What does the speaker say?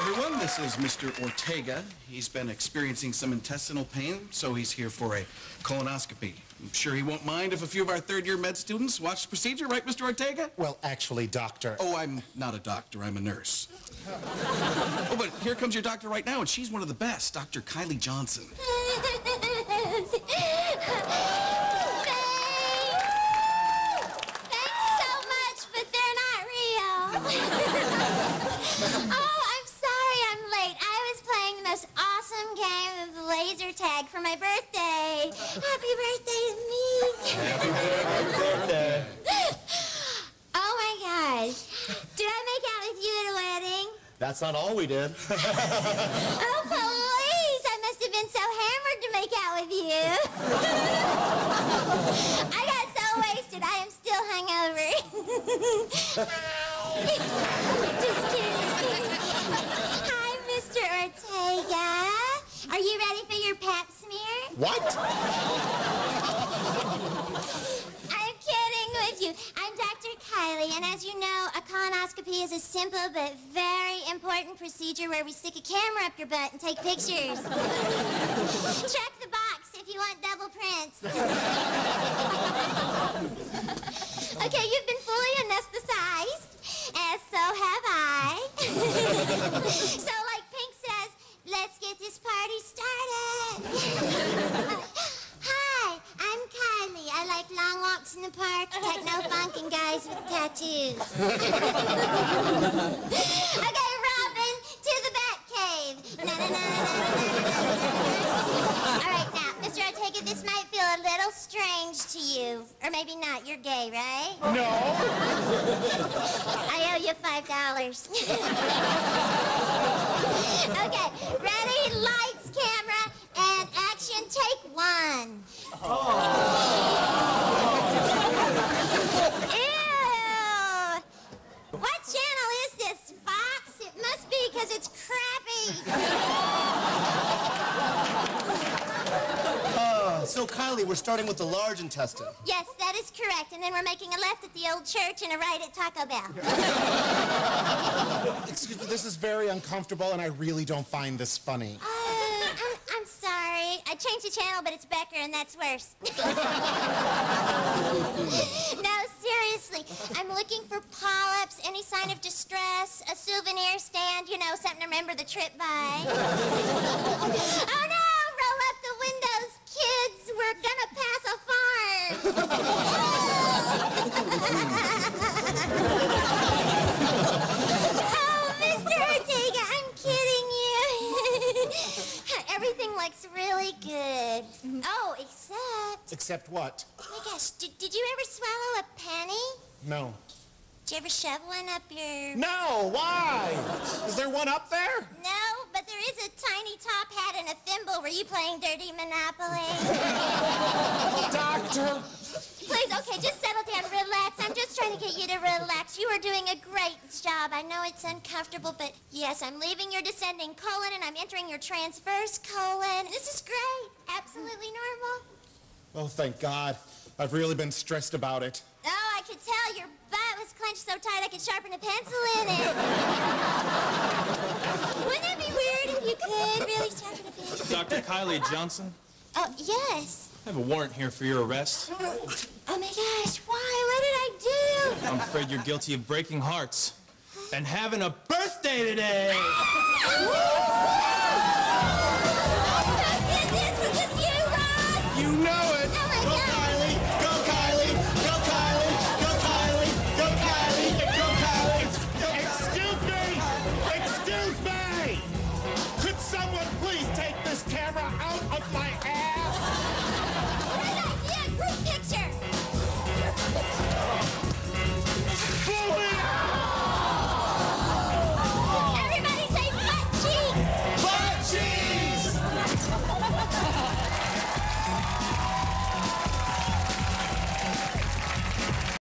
Everyone, this is Mr. Ortega. He's been experiencing some intestinal pain, so he's here for a colonoscopy. I'm sure he won't mind if a few of our third-year med students watch the procedure, right, Mr. Ortega? Well, actually, doctor. Oh, I'm not a doctor. I'm a nurse. oh, but here comes your doctor right now, and she's one of the best, Dr. Kylie Johnson. laser tag for my birthday. Happy birthday to me. Happy birthday. oh my gosh. Did I make out with you at a wedding? That's not all we did. Oh, please! I must have been so hammered to make out with you. I got so wasted, I am still hungover. Just kidding. What? I'm kidding with you. I'm Dr. Kylie, and as you know, a colonoscopy is a simple but very important procedure where we stick a camera up your butt and take pictures. Check the box if you want double prints. okay, you've been fully anesthetized, and so have I. so, like Pink says, let's get this party started. Hi, I'm Kylie. I like long walks in the park, techno funk, and guys with tattoos. okay, Robin, to the Bat Cave. Na, na, na. All right, now, Mr. Ortega, this might feel a little strange to you. Or maybe not. You're gay, right? No. I owe you five dollars. okay, ready, lights, camera, and action. Take one. Ew! What channel is this, Fox? It must be because it's crappy. So, Kylie, we're starting with the large intestine. yes, that is correct. And then we're making a left at the old church and a right at Taco Bell. Excuse me, this is very uncomfortable, and I really don't find this funny. Uh, I'm, I'm sorry. I changed the channel, but it's Becker, and that's worse. no, seriously. I'm looking for polyps, any sign of distress, a souvenir stand, you know, something to remember the trip by. oh no! Oh, Mr. Ortega, I'm kidding you. Everything looks really good. Oh, except. Except what? Oh my gosh, did, did you ever swallow a penny? No. Did you ever shove one up your. No, why? Is there one up there? No, but there is a tiny top hat and a thimble. Were you playing Dirty Monopoly? Doctor! Please, okay, just settle down, relax. I'm just trying to get you to relax. You are doing a great job. I know it's uncomfortable, but yes, I'm leaving your descending colon and I'm entering your transverse colon. This is great. Absolutely normal. Oh, thank God. I've really been stressed about it. Oh, I could tell your butt was clenched so tight I could sharpen a pencil in it. Wouldn't it be weird if you could really sharpen a pencil? Dr. Kylie Johnson, Oh, yes. I have a warrant here for your arrest. Oh my gosh, why? What did I do? I'm afraid you're guilty of breaking hearts and having a birthday today.